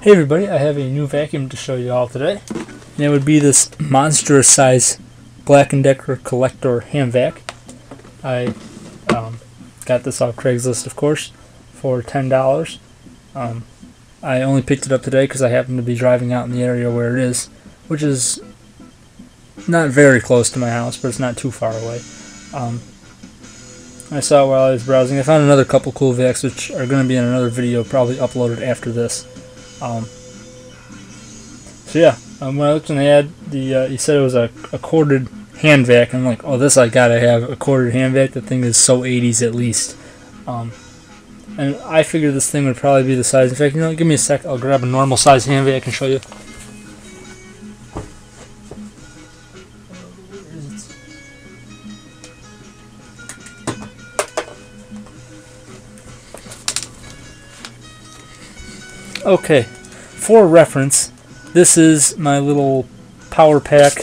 Hey everybody, I have a new vacuum to show you all today. And it would be this monstrous size Black & Decker collector hand vac. I um, got this off Craigslist of course for $10. Um, I only picked it up today because I happen to be driving out in the area where it is, which is not very close to my house, but it's not too far away. Um, I saw it while I was browsing. I found another couple cool vacs, which are going to be in another video, probably uploaded after this. Um, so yeah, um, when I looked in the ad, the uh, he said it was a, a corded hand vac. I'm like, oh, this I gotta have a corded hand vac. The thing is so 80s at least. Um, and I figured this thing would probably be the size. In fact, you know, give me a sec. I'll grab a normal size hand vac and show you. Okay, for reference, this is my little power pack,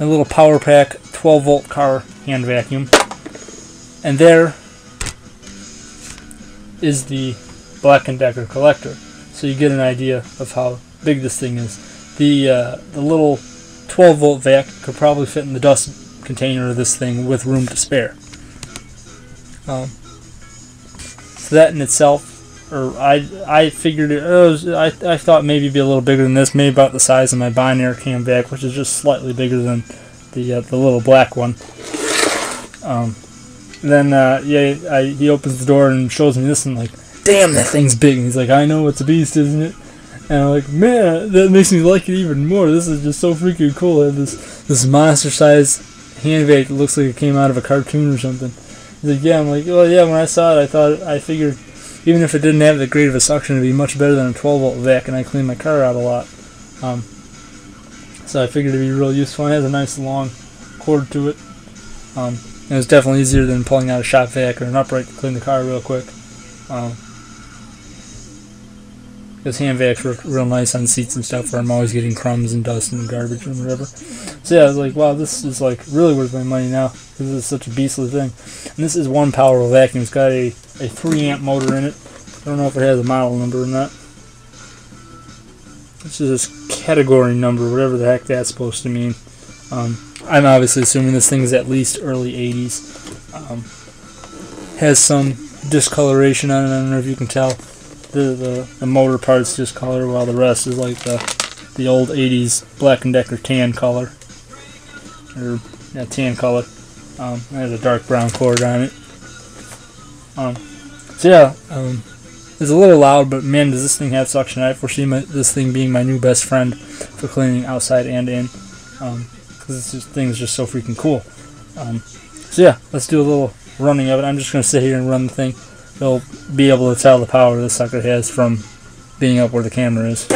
my little power pack 12 volt car hand vacuum, and there is the Black & Decker collector, so you get an idea of how big this thing is. The uh, the little 12 volt vac could probably fit in the dust container of this thing with room to spare. Um, so that in itself or I I figured it, it was, I, I thought maybe be a little bigger than this, maybe about the size of my Binair cam vac, which is just slightly bigger than the uh, the little black one. Um, then uh, yeah, I, he opens the door and shows me this, and I'm like, damn, that thing's big. And he's like, I know it's a beast, isn't it? And I'm like, man, that makes me like it even more. This is just so freaking cool. I have this this monster size hand vac looks like it came out of a cartoon or something. He's like, yeah. I'm like, well, yeah. When I saw it, I thought I figured even if it didn't have that great of a suction, it'd be much better than a 12 volt vac, and I clean my car out a lot. Um, so I figured it'd be real useful. It has a nice long cord to it. Um, and it's definitely easier than pulling out a shop vac or an upright to clean the car real quick. Um, because hand vacs work real nice on seats and stuff where I'm always getting crumbs and dust and garbage and whatever. So yeah, I was like, wow, this is like really worth my money now because it's such a beastly thing. And this is one powerful vacuum. It's got a, a 3 amp motor in it. I don't know if it has a model number or not. This is this category number, whatever the heck that's supposed to mean. Um, I'm obviously assuming this thing is at least early 80s. Um, has some discoloration on it. I don't know if you can tell the, the, the motor part's just color while the rest is like the the old 80s Black & Decker tan color or yeah, tan color um, it has a dark brown cord on it um, so yeah um, it's a little loud but man does this thing have suction? I foresee my, this thing being my new best friend for cleaning outside and in because um, this just, thing's just so freaking cool. Um, so yeah let's do a little running of it. I'm just gonna sit here and run the thing. You'll be able to tell the power this sucker has from being up where the camera is.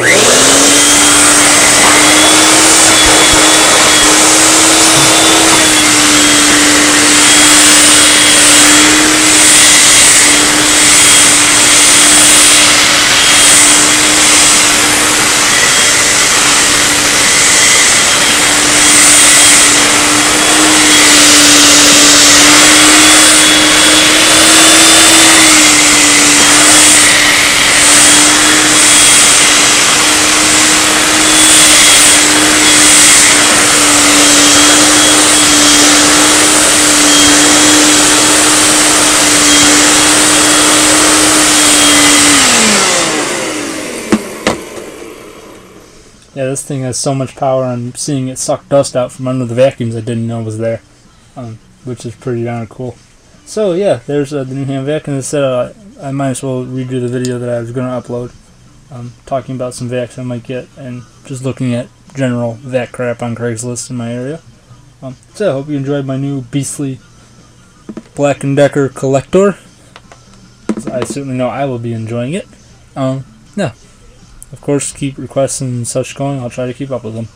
Yeah, this thing has so much power. I'm seeing it suck dust out from under the vacuums I didn't know was there, um, which is pretty darn cool. So yeah, there's uh, the new hand vac, and I said uh, I might as well redo the video that I was going to upload, um, talking about some vacs I might get, and just looking at general vac crap on Craigslist in my area. Um, so I hope you enjoyed my new beastly Black & Decker collector. I certainly know I will be enjoying it. Um, yeah of course, keep requests and such going. I'll try to keep up with them.